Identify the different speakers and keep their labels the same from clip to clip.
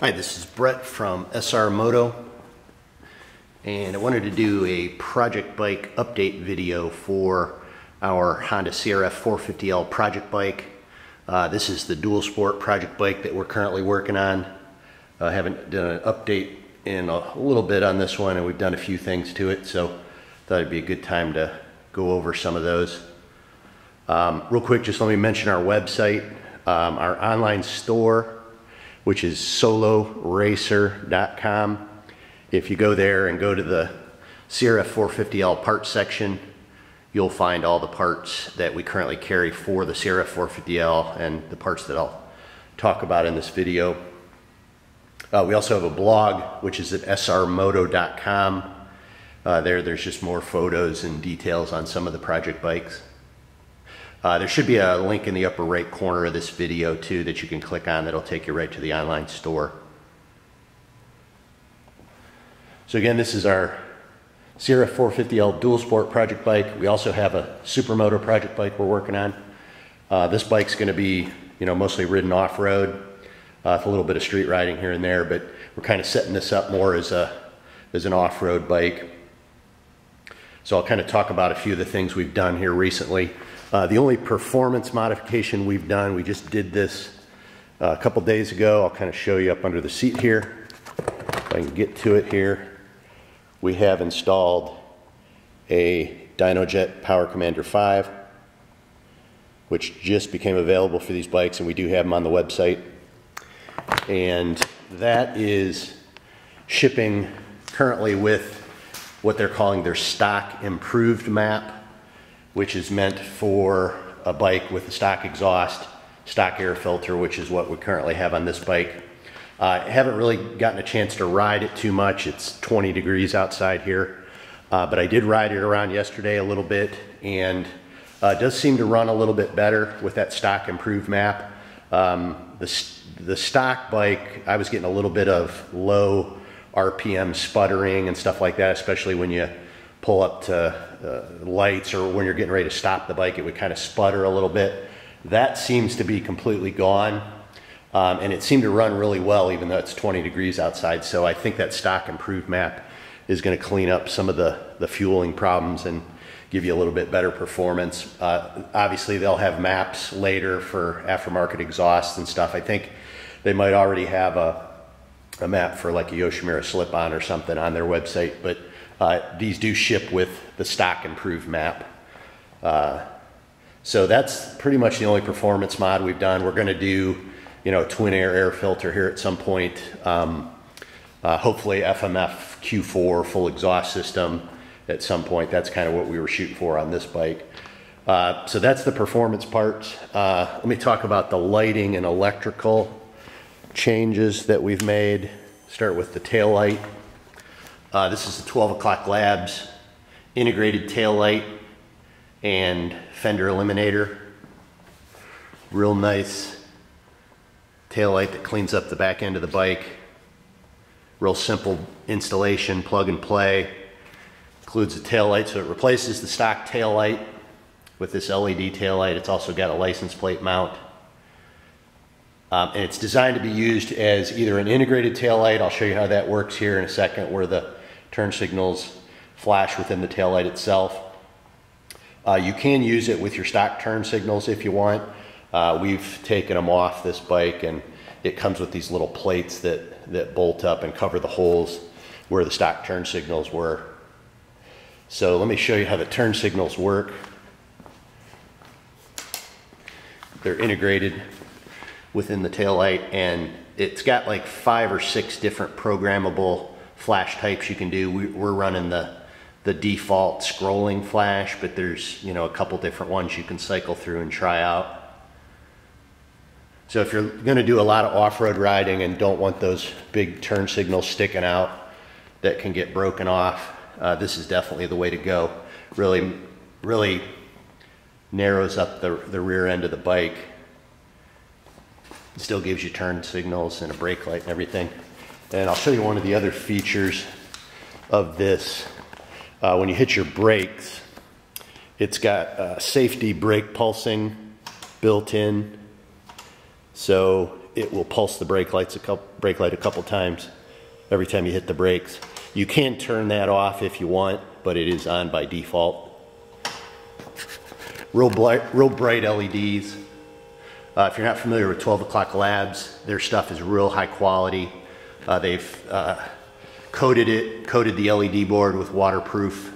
Speaker 1: Hi, this is Brett from SR Moto, and I wanted to do a project bike update video for our Honda CRF 450L project bike. Uh, this is the dual sport project bike that we're currently working on. I haven't done an update in a little bit on this one, and we've done a few things to it, so thought it'd be a good time to go over some of those. Um, real quick, just let me mention our website, um, our online store which is soloracer.com. If you go there and go to the CRF 450L parts section, you'll find all the parts that we currently carry for the CRF 450L and the parts that I'll talk about in this video. Uh, we also have a blog, which is at srmoto.com. Uh, there, there's just more photos and details on some of the project bikes. Uh, there should be a link in the upper right corner of this video too that you can click on that'll take you right to the online store. So again, this is our CRF 450L dual sport project bike. We also have a supermoto project bike we're working on. Uh, this bike's gonna be you know, mostly ridden off-road, uh, with a little bit of street riding here and there, but we're kind of setting this up more as, a, as an off-road bike. So I'll kind of talk about a few of the things we've done here recently. Uh, the only performance modification we've done, we just did this uh, a couple days ago. I'll kind of show you up under the seat here. If I can get to it here. We have installed a Dynojet Power Commander 5, which just became available for these bikes, and we do have them on the website. And that is shipping currently with what they're calling their stock improved map which is meant for a bike with a stock exhaust, stock air filter, which is what we currently have on this bike. Uh, I haven't really gotten a chance to ride it too much. It's 20 degrees outside here, uh, but I did ride it around yesterday a little bit and uh, does seem to run a little bit better with that stock improved map. Um, the, the stock bike, I was getting a little bit of low RPM sputtering and stuff like that, especially when you pull up to uh, lights or when you're getting ready to stop the bike, it would kind of sputter a little bit. That seems to be completely gone. Um, and it seemed to run really well even though it's 20 degrees outside. So I think that stock improved map is going to clean up some of the, the fueling problems and give you a little bit better performance. Uh, obviously they'll have maps later for aftermarket exhausts and stuff. I think they might already have a, a map for like a Yoshimura slip-on or something on their website, but uh, these do ship with the stock improved map. Uh, so that's pretty much the only performance mod we've done. We're gonna do, you know, twin air air filter here at some point. Um, uh, hopefully FMF Q4 full exhaust system at some point. That's kind of what we were shooting for on this bike. Uh, so that's the performance part. Uh, let me talk about the lighting and electrical changes that we've made. Start with the tail light. Uh, this is the 12 o'clock labs integrated tail light and fender eliminator. Real nice tail light that cleans up the back end of the bike. Real simple installation, plug and play. Includes a tail light, so it replaces the stock tail light with this LED tail light. It's also got a license plate mount. Um, and it's designed to be used as either an integrated tail light. I'll show you how that works here in a second, where the turn signals flash within the taillight itself. Uh, you can use it with your stock turn signals if you want. Uh, we've taken them off this bike and it comes with these little plates that, that bolt up and cover the holes where the stock turn signals were. So let me show you how the turn signals work. They're integrated within the tail light and it's got like five or six different programmable flash types you can do. We, are running the, the default scrolling flash, but there's you know a couple different ones you can cycle through and try out. So if you're gonna do a lot of off-road riding and don't want those big turn signals sticking out that can get broken off, uh, this is definitely the way to go. Really, really narrows up the, the rear end of the bike. Still gives you turn signals and a brake light and everything. And I'll show you one of the other features of this. Uh, when you hit your brakes, it's got uh, safety brake pulsing built in. So it will pulse the brake lights a couple, brake light a couple times every time you hit the brakes. You can turn that off if you want, but it is on by default. Real bright, real bright LEDs. Uh, if you're not familiar with 12 O'Clock Labs, their stuff is real high quality. Uh, they've uh, coated it, coated the LED board with waterproof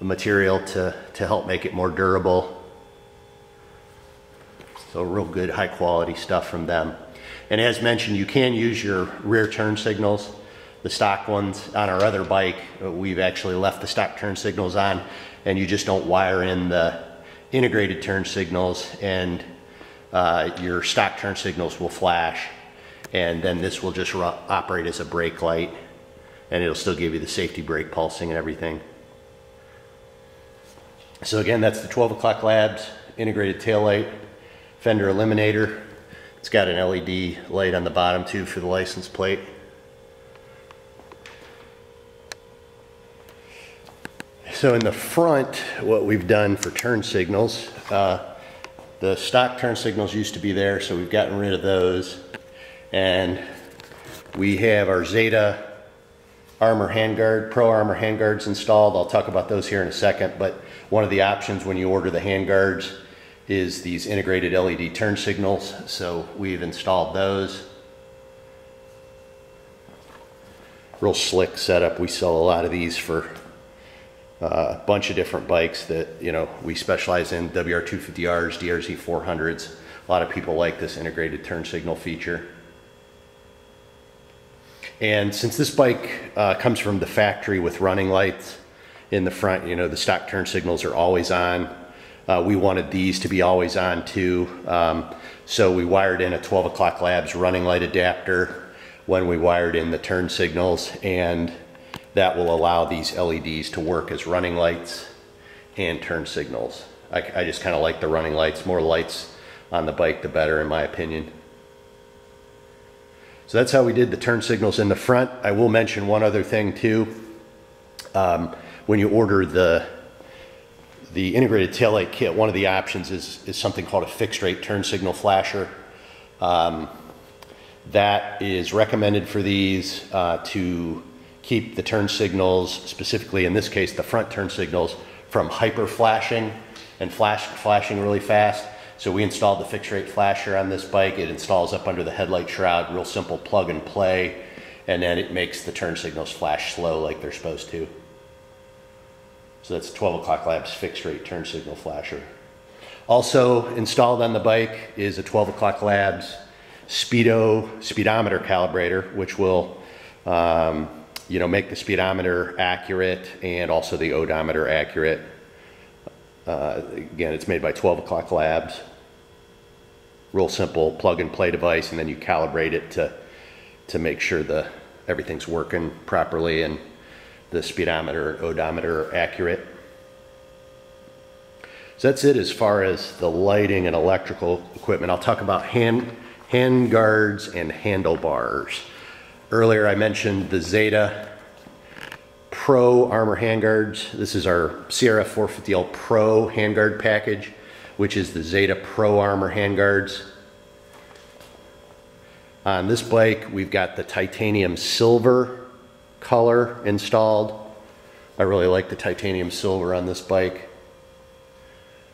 Speaker 1: material to, to help make it more durable. So real good high quality stuff from them. And as mentioned, you can use your rear turn signals, the stock ones on our other bike. Uh, we've actually left the stock turn signals on and you just don't wire in the integrated turn signals and uh, your stock turn signals will flash and then this will just operate as a brake light and it'll still give you the safety brake pulsing and everything. So again, that's the 12 o'clock labs integrated tail light fender eliminator. It's got an LED light on the bottom too for the license plate. So in the front, what we've done for turn signals, uh, the stock turn signals used to be there, so we've gotten rid of those. And we have our Zeta Armor handguard, Pro Armor handguards installed. I'll talk about those here in a second, but one of the options when you order the handguards is these integrated LED turn signals. So we've installed those. Real slick setup. We sell a lot of these for uh, a bunch of different bikes that, you know, we specialize in WR250Rs, DRZ 400s. A lot of people like this integrated turn signal feature. And since this bike uh, comes from the factory with running lights in the front, you know, the stock turn signals are always on. Uh, we wanted these to be always on too. Um, so we wired in a 12 o'clock labs running light adapter when we wired in the turn signals and that will allow these LEDs to work as running lights and turn signals. I, I just kind of like the running lights. More lights on the bike, the better in my opinion. So that's how we did the turn signals in the front. I will mention one other thing too. Um, when you order the the integrated taillight kit, one of the options is, is something called a fixed rate turn signal flasher. Um, that is recommended for these uh, to keep the turn signals, specifically in this case, the front turn signals, from hyper flashing and flash, flashing really fast. So we installed the fixed rate flasher on this bike. It installs up under the headlight shroud, real simple plug and play, and then it makes the turn signals flash slow like they're supposed to. So that's 12 o'clock labs fixed rate turn signal flasher. Also installed on the bike is a 12 o'clock labs speedo speedometer calibrator, which will um, you know, make the speedometer accurate and also the odometer accurate. Uh, again, it's made by 12 o'clock labs. Real simple plug and play device, and then you calibrate it to, to make sure the, everything's working properly and the speedometer, odometer are accurate. So that's it as far as the lighting and electrical equipment. I'll talk about hand, hand guards and handlebars. Earlier I mentioned the Zeta Pro Armor handguards. This is our CRF 450L Pro handguard package, which is the Zeta Pro Armor handguards. On this bike, we've got the titanium silver color installed. I really like the titanium silver on this bike.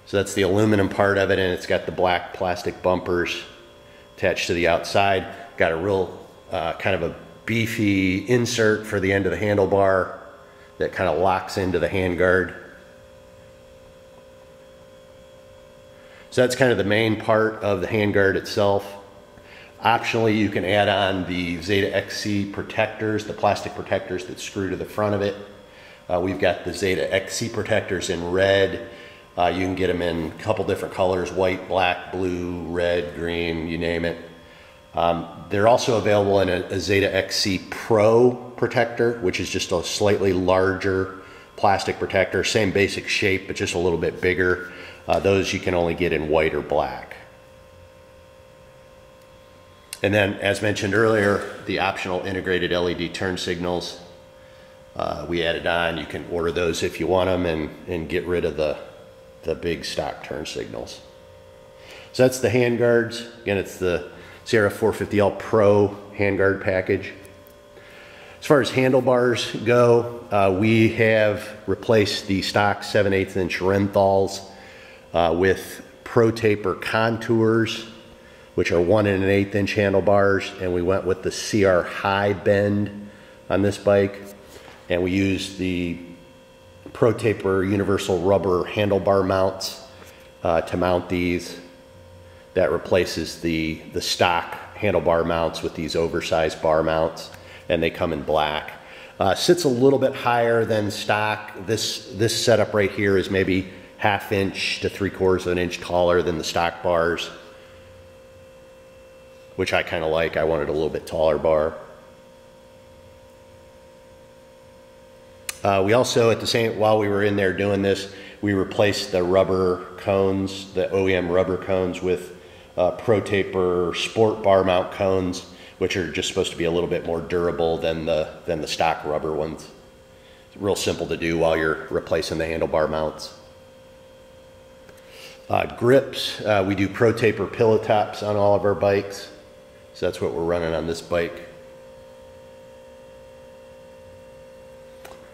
Speaker 1: So that's the aluminum part of it, and it's got the black plastic bumpers attached to the outside. Got a real uh, kind of a beefy insert for the end of the handlebar that kind of locks into the handguard. So that's kind of the main part of the handguard itself. Optionally, you can add on the Zeta XC protectors, the plastic protectors that screw to the front of it. Uh, we've got the Zeta XC protectors in red. Uh, you can get them in a couple different colors, white, black, blue, red, green, you name it. Um, they're also available in a, a, Zeta XC Pro protector, which is just a slightly larger plastic protector, same basic shape, but just a little bit bigger. Uh, those you can only get in white or black. And then, as mentioned earlier, the optional integrated LED turn signals uh, we added on. You can order those if you want them and, and get rid of the, the big stock turn signals. So that's the hand guards. Again, it's the CRF 450L Pro handguard package. As far as handlebars go, uh, we have replaced the stock 7 8 inch Renthals uh, with Pro Taper Contours, which are 1 and an 8 inch handlebars, and we went with the CR High Bend on this bike, and we used the Pro Taper Universal Rubber handlebar mounts uh, to mount these. That replaces the, the stock handlebar mounts with these oversized bar mounts and they come in black. Uh, sits a little bit higher than stock. This, this setup right here is maybe half inch to three quarters of an inch taller than the stock bars, which I kind of like. I wanted a little bit taller bar. Uh, we also, at the same, while we were in there doing this, we replaced the rubber cones, the OEM rubber cones with uh, Pro Taper sport bar mount cones which are just supposed to be a little bit more durable than the, than the stock rubber ones. It's real simple to do while you're replacing the handlebar mounts. Uh, grips, uh, we do Pro Taper pillow tops on all of our bikes. So that's what we're running on this bike.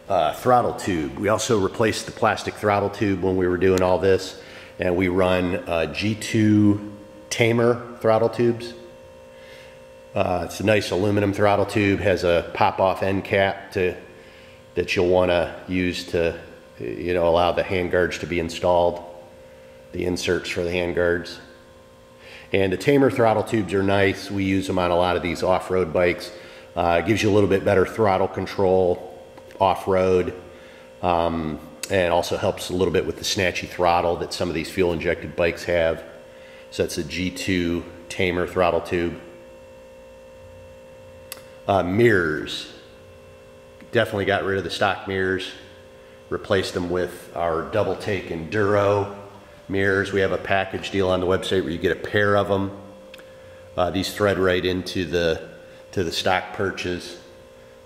Speaker 1: Uh, throttle tube. We also replaced the plastic throttle tube when we were doing all this. And we run uh, G2 Tamer throttle tubes. Uh, it's a nice aluminum throttle tube, has a pop-off end cap to, that you'll want to use to you know, allow the handguards to be installed, the inserts for the handguards. And the Tamer throttle tubes are nice. We use them on a lot of these off-road bikes. Uh, gives you a little bit better throttle control off-road. Um, and also helps a little bit with the snatchy throttle that some of these fuel-injected bikes have. So that's a G2 Tamer throttle tube. Uh, mirrors. Definitely got rid of the stock mirrors. Replaced them with our double take Enduro mirrors. We have a package deal on the website where you get a pair of them. Uh, these thread right into the to the stock perches,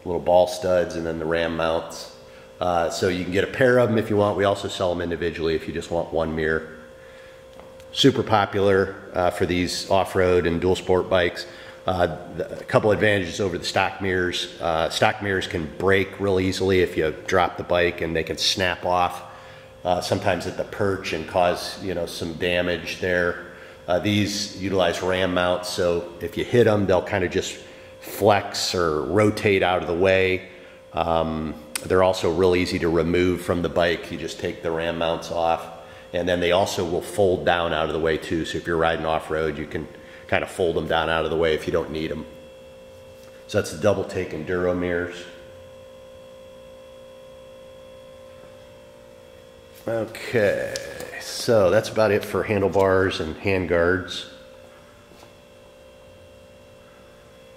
Speaker 1: little ball studs, and then the ram mounts. Uh, so you can get a pair of them if you want. We also sell them individually if you just want one mirror. Super popular uh, for these off-road and dual sport bikes. Uh, a couple advantages over the stock mirrors. Uh, stock mirrors can break real easily if you drop the bike and they can snap off uh, sometimes at the perch and cause you know some damage there. Uh, these utilize ram mounts so if you hit them they'll kind of just flex or rotate out of the way. Um, they're also real easy to remove from the bike. You just take the ram mounts off and then they also will fold down out of the way too. So if you're riding off-road you can kind of fold them down out of the way if you don't need them. So that's the double take Enduro mirrors. Okay, so that's about it for handlebars and hand guards.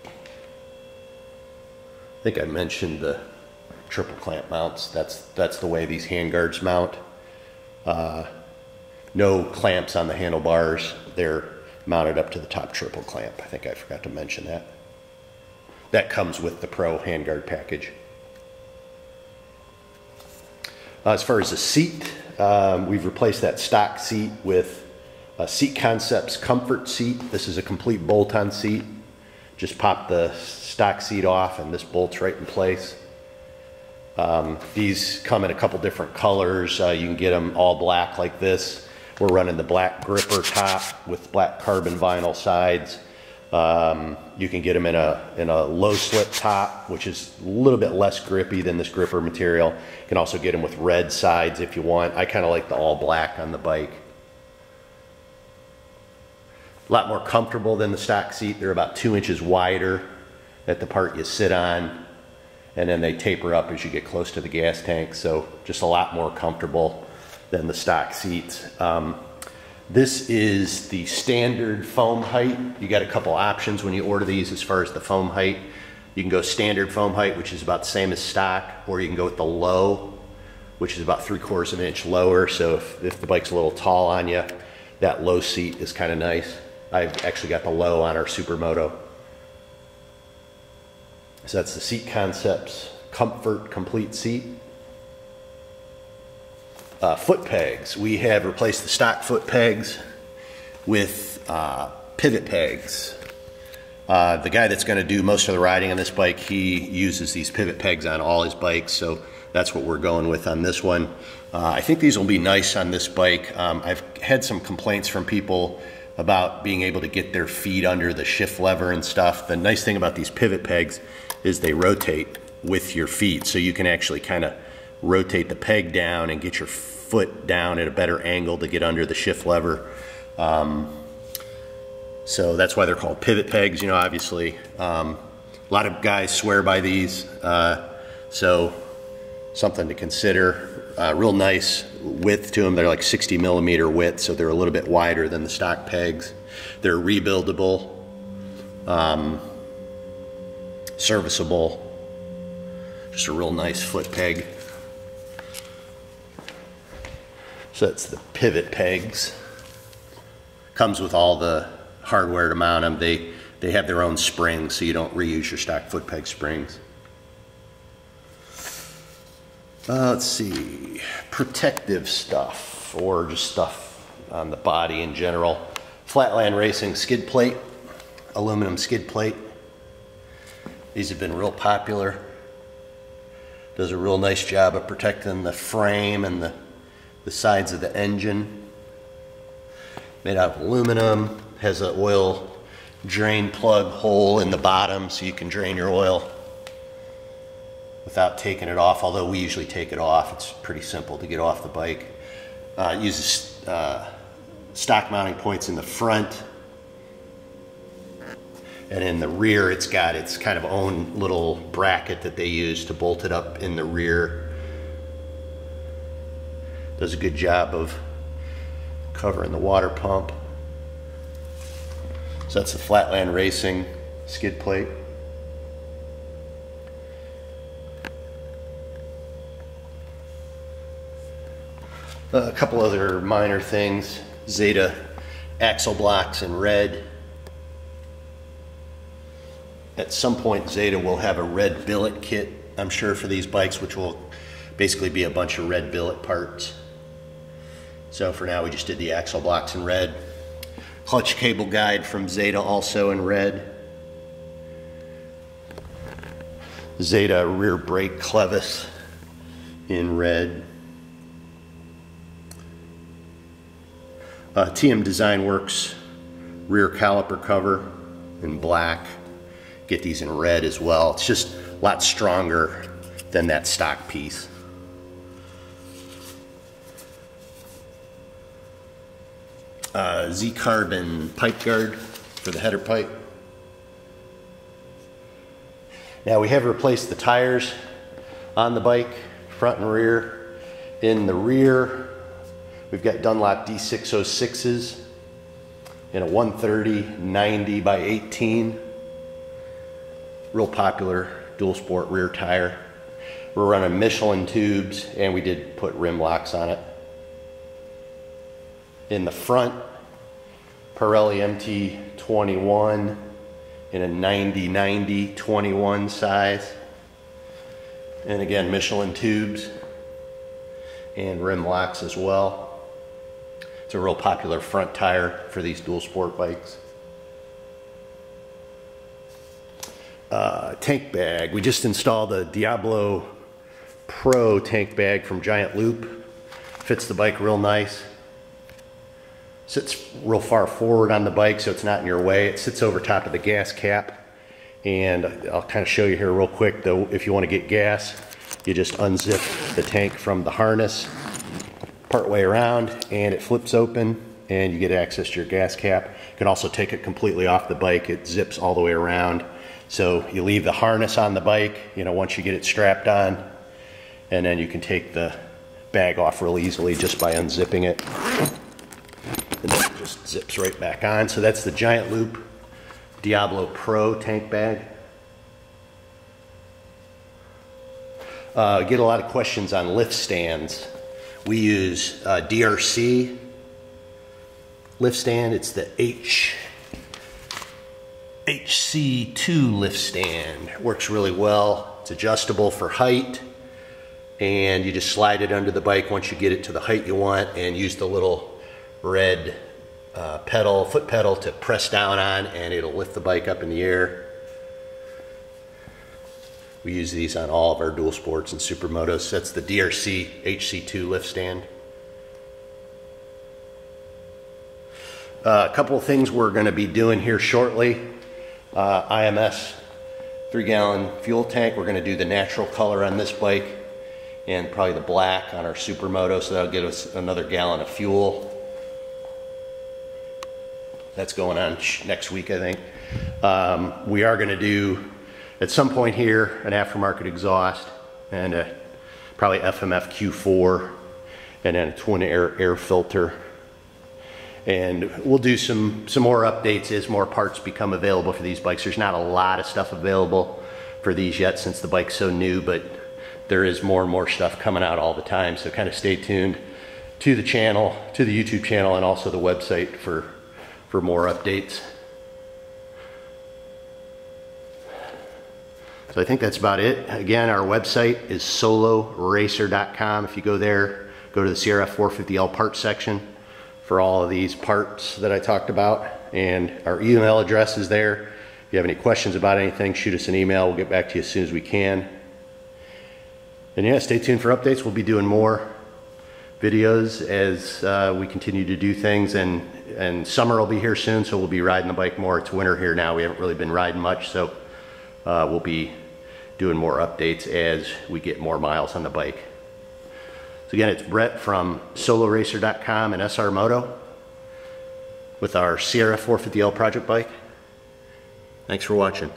Speaker 1: I think I mentioned the triple clamp mounts. That's, that's the way these hand guards mount. Uh, no clamps on the handlebars. They're mounted up to the top triple clamp. I think I forgot to mention that. That comes with the Pro handguard package. Uh, as far as the seat, um, we've replaced that stock seat with a Seat Concepts Comfort Seat. This is a complete bolt-on seat. Just pop the stock seat off and this bolts right in place. Um, these come in a couple different colors. Uh, you can get them all black like this we're running the black gripper top with black carbon vinyl sides. Um, you can get them in a, in a low slip top, which is a little bit less grippy than this gripper material. You can also get them with red sides if you want. I kind of like the all black on the bike. A lot more comfortable than the stock seat. They're about two inches wider at the part you sit on. And then they taper up as you get close to the gas tank. So just a lot more comfortable than the stock seats. Um, this is the standard foam height. You got a couple options when you order these as far as the foam height. You can go standard foam height, which is about the same as stock, or you can go with the low, which is about three quarters of an inch lower. So if, if the bike's a little tall on you, that low seat is kind of nice. I've actually got the low on our Supermoto. So that's the Seat Concepts Comfort Complete Seat uh, foot pegs. We have replaced the stock foot pegs with uh, pivot pegs. Uh, the guy that's going to do most of the riding on this bike, he uses these pivot pegs on all his bikes, so that's what we're going with on this one. Uh, I think these will be nice on this bike. Um, I've had some complaints from people about being able to get their feet under the shift lever and stuff. The nice thing about these pivot pegs is they rotate with your feet, so you can actually kind of rotate the peg down and get your foot down at a better angle to get under the shift lever. Um, so that's why they're called pivot pegs, you know, obviously. Um, a lot of guys swear by these, uh, so something to consider. Uh, real nice width to them. They're like 60 millimeter width, so they're a little bit wider than the stock pegs. They're rebuildable, um, serviceable, just a real nice foot peg. So that's the pivot pegs. Comes with all the hardware to mount them. They, they have their own springs, so you don't reuse your stock foot peg springs. Uh, let's see, protective stuff or just stuff on the body in general. Flatland Racing skid plate, aluminum skid plate. These have been real popular. Does a real nice job of protecting the frame and the the sides of the engine. Made out of aluminum, has an oil drain plug hole in the bottom so you can drain your oil without taking it off, although we usually take it off. It's pretty simple to get off the bike. Uh, uses uh, stock mounting points in the front. And in the rear, it's got its kind of own little bracket that they use to bolt it up in the rear does a good job of covering the water pump. So that's the Flatland Racing skid plate. Uh, a couple other minor things. Zeta axle blocks in red. At some point, Zeta will have a red billet kit, I'm sure, for these bikes, which will basically be a bunch of red billet parts. So for now, we just did the axle blocks in red. Clutch cable guide from Zeta also in red. Zeta rear brake clevis in red. Uh, TM Design Works rear caliper cover in black. Get these in red as well. It's just a lot stronger than that stock piece. Uh, Z-Carbon pipe guard for the header pipe. Now we have replaced the tires on the bike, front and rear. In the rear, we've got Dunlop D606s in a 130 90 by 18. Real popular dual sport rear tire. We're running Michelin tubes and we did put rim locks on it. In the front, Pirelli MT21 in a 90-90 21 size. And again, Michelin tubes and rim locks as well. It's a real popular front tire for these dual sport bikes. Uh, tank bag. We just installed a Diablo Pro tank bag from Giant Loop. Fits the bike real nice sits real far forward on the bike so it's not in your way. It sits over top of the gas cap. And I'll kind of show you here real quick though, if you want to get gas, you just unzip the tank from the harness part way around and it flips open and you get access to your gas cap. You can also take it completely off the bike. It zips all the way around. So you leave the harness on the bike, you know, once you get it strapped on, and then you can take the bag off real easily just by unzipping it just zips right back on. So that's the Giant Loop Diablo Pro tank bag. Uh, get a lot of questions on lift stands. We use uh, DRC lift stand. It's the H HC2 lift stand. Works really well. It's adjustable for height and you just slide it under the bike once you get it to the height you want and use the little red uh, pedal, foot pedal to press down on and it'll lift the bike up in the air. We use these on all of our dual sports and supermotos. That's the DRC HC2 lift stand. Uh, a couple of things we're going to be doing here shortly. Uh, IMS three gallon fuel tank. We're going to do the natural color on this bike and probably the black on our supermoto. So that'll get us another gallon of fuel. That's going on next week, I think. Um, we are going to do at some point here an aftermarket exhaust and a, probably FMF Q4 and then a twin air air filter. And we'll do some some more updates as more parts become available for these bikes. There's not a lot of stuff available for these yet since the bike's so new but there is more and more stuff coming out all the time. So kind of stay tuned to the channel to the youtube channel and also the website for for more updates so i think that's about it again our website is soloracer.com if you go there go to the crf 450l parts section for all of these parts that I talked about. And our email address is there. If you have any questions about anything, shoot us an email. We'll get back to you as soon as we can. And yeah, stay tuned for updates. We'll be doing more videos as uh, we continue to do things and and summer will be here soon so we'll be riding the bike more it's winter here now we haven't really been riding much so uh, we'll be doing more updates as we get more miles on the bike so again, it's Brett from soloracer.com and SR Moto with our CRF 450L project bike. Thanks for watching.